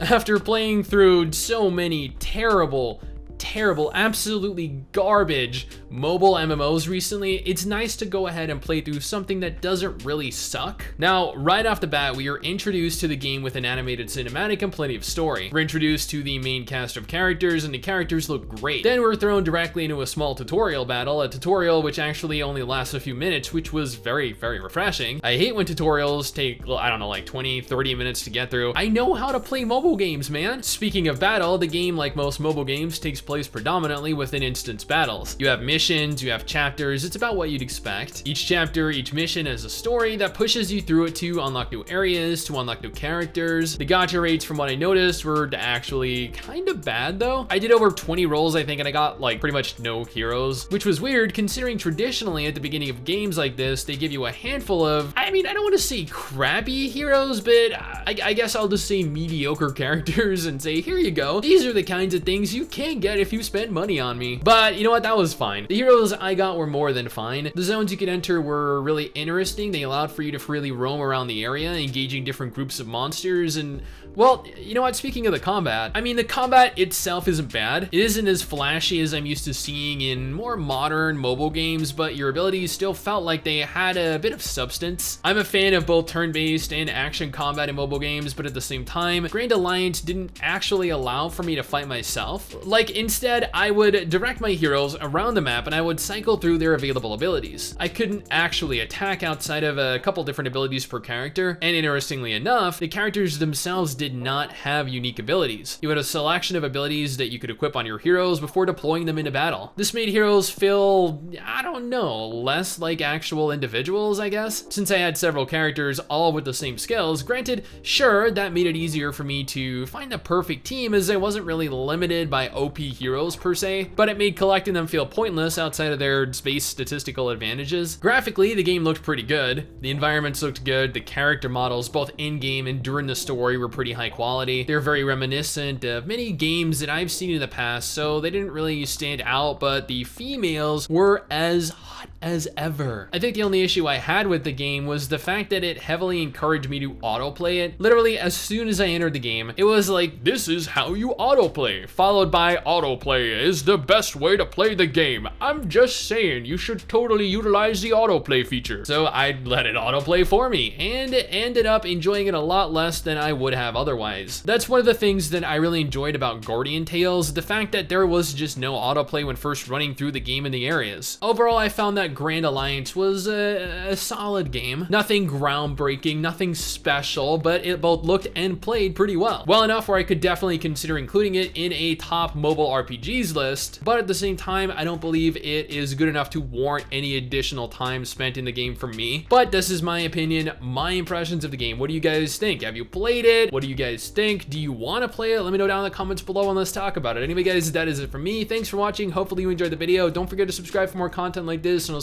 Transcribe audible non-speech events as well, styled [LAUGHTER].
After playing through so many terrible, terrible, absolutely garbage mobile MMOs recently, it's nice to go ahead and play through something that doesn't really suck. Now, right off the bat, we are introduced to the game with an animated cinematic and plenty of story. We're introduced to the main cast of characters, and the characters look great. Then we're thrown directly into a small tutorial battle, a tutorial which actually only lasts a few minutes, which was very, very refreshing. I hate when tutorials take, I don't know, like 20, 30 minutes to get through. I know how to play mobile games, man. Speaking of battle, the game, like most mobile games, takes place predominantly within instance battles. You have missions you have chapters, it's about what you'd expect. Each chapter, each mission has a story that pushes you through it to unlock new areas, to unlock new characters. The gacha rates, from what I noticed, were actually kind of bad though. I did over 20 rolls, I think, and I got like pretty much no heroes, which was weird considering traditionally at the beginning of games like this, they give you a handful of, I mean, I don't want to say crappy heroes, but uh, I, I guess I'll just say mediocre [LAUGHS] characters and say, here you go. These are the kinds of things you can't get if you spend money on me. But you know what, that was fine. The heroes I got were more than fine. The zones you could enter were really interesting. They allowed for you to freely roam around the area, engaging different groups of monsters and well, you know what, speaking of the combat, I mean, the combat itself isn't bad. It isn't as flashy as I'm used to seeing in more modern mobile games, but your abilities still felt like they had a bit of substance. I'm a fan of both turn-based and action combat in mobile games, but at the same time, Grand Alliance didn't actually allow for me to fight myself. Like, instead, I would direct my heroes around the map and I would cycle through their available abilities. I couldn't actually attack outside of a couple different abilities per character, and interestingly enough, the characters themselves did not have unique abilities. You had a selection of abilities that you could equip on your heroes before deploying them into battle. This made heroes feel, I don't know, less like actual individuals, I guess? Since I had several characters all with the same skills, granted, sure, that made it easier for me to find the perfect team as I wasn't really limited by OP heroes per se, but it made collecting them feel pointless outside of their space statistical advantages. Graphically, the game looked pretty good. The environments looked good, the character models, both in-game and during the story, were pretty high quality. They're very reminiscent of many games that I've seen in the past, so they didn't really stand out, but the females were as hot as ever. I think the only issue I had with the game was the fact that it heavily encouraged me to autoplay it. Literally, as soon as I entered the game, it was like, this is how you autoplay, followed by autoplay is the best way to play the game. I'm just saying, you should totally utilize the autoplay feature. So I let it autoplay for me, and it ended up enjoying it a lot less than I would have otherwise. That's one of the things that I really enjoyed about Guardian Tales, the fact that there was just no autoplay when first running through the game in the areas. Overall, I found that Grand Alliance was a, a solid game. Nothing groundbreaking, nothing special, but it both looked and played pretty well. Well enough where I could definitely consider including it in a top mobile RPGs list, but at the same time, I don't believe it is good enough to warrant any additional time spent in the game for me. But this is my opinion, my impressions of the game. What do you guys think? Have you played it? What do you guys think? Do you want to play it? Let me know down in the comments below and let's talk about it. Anyway, guys, that is it for me. Thanks for watching. Hopefully you enjoyed the video. Don't forget to subscribe for more content like this and I'll